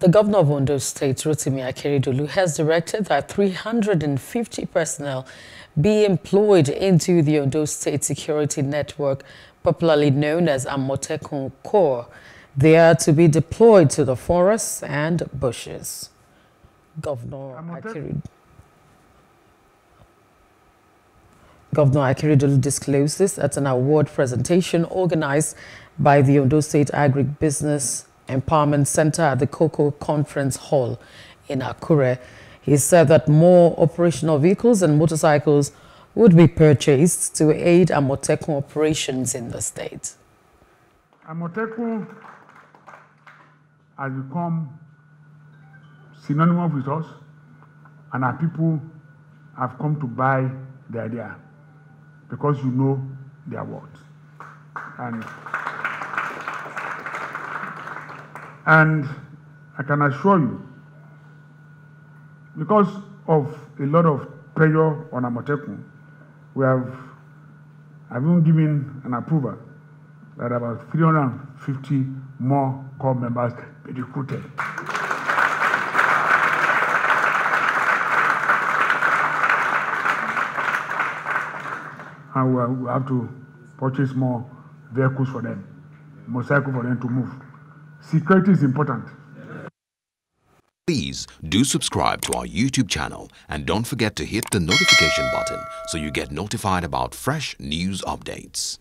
The governor of Ondo State, Rotimi Akeredolu, has directed that 350 personnel be employed into the Ondo State Security Network, popularly known as Amotekun Corps. They are to be deployed to the forests and bushes. Governor Akeredolu. Governor Akeredolu disclosed this at an award presentation organized by the Ondo State Agribusiness Empowerment Center at the Cocoa Conference Hall in Akure. He said that more operational vehicles and motorcycles would be purchased to aid Amotekun operations in the state. Amotekun has become synonymous with us, and our people have come to buy the idea because you know their worth. And And I can assure you, because of a lot of pressure on Amotekun, we have I've even given an approval that about 350 more corps members be recruited. and we have to purchase more vehicles for them, motorcycles for them to move. Security is important. Please do subscribe to our YouTube channel and don't forget to hit the notification button so you get notified about fresh news updates.